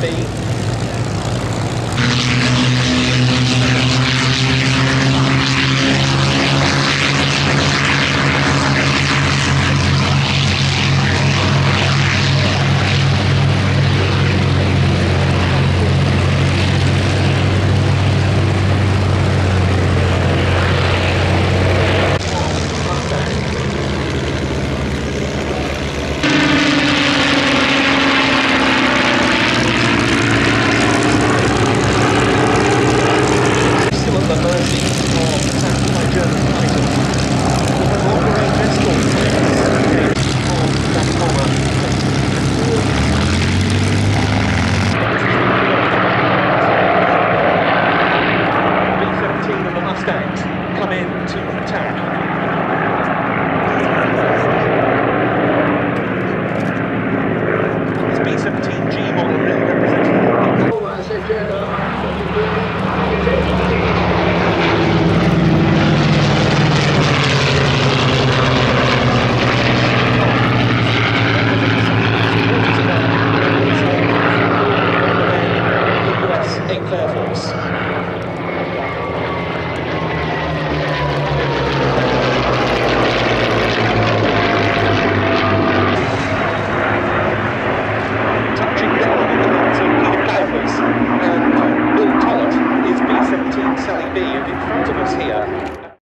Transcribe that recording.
feet.